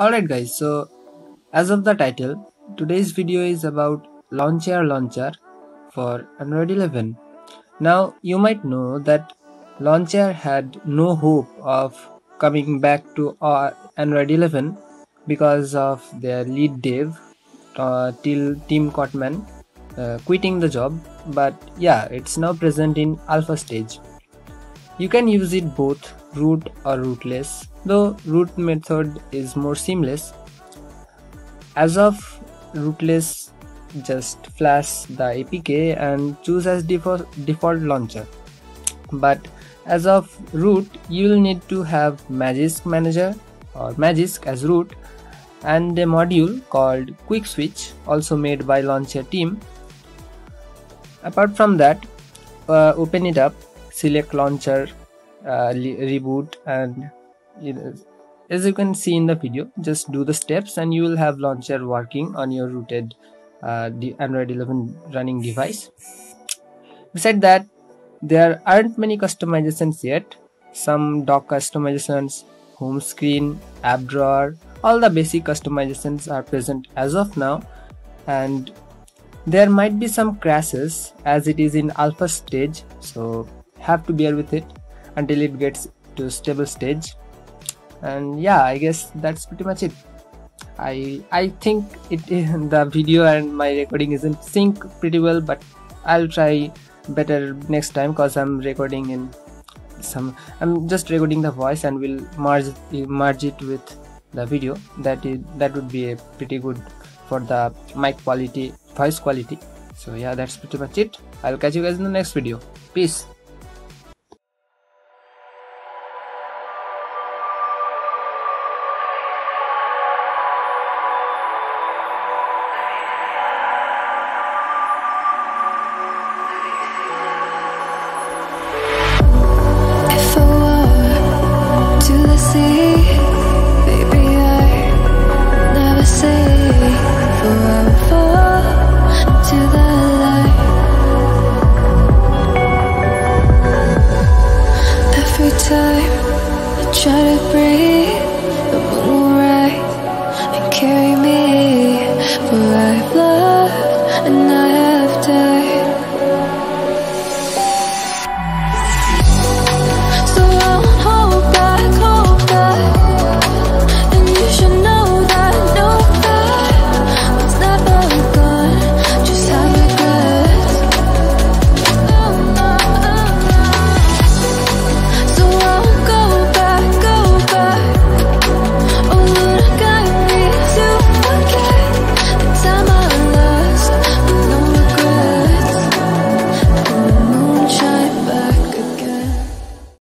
Alright guys, so as of the title, today's video is about Lawnchair Launcher for Android 11. Now you might know that Lawnchair had no hope of coming back to Android 11 because of their lead dev uh, till Tim Cotman uh, quitting the job but yeah it's now present in alpha stage. You can use it both root or rootless though root method is more seamless. As of rootless just flash the APK and choose as default, default launcher. But as of root you will need to have Magisk manager or Magisk as root and a module called QuickSwitch also made by Lawnchair team apart from that uh, open it up select launcher uh, reboot and you know, as you can see in the video just do the steps and you will have Lawnchair working on your rooted uh, android 11 running device. Beside that there aren't many customizations yet. Some dock customizations home screen app drawer all the basic customizations are present as of now. And there might be some crashes as it is in alpha stage so have to bear with it until it gets to stable stage. And yeah i guess that's pretty much it. I i think it the video and my recording is in sync pretty well but i'll try better next time because i'm recording in some i'm just recording the voice and will merge merge it with the video. That is that would be a pretty good for the mic quality voice quality. So yeah that's pretty much it. I'll catch you guys in the next video. Peace breathe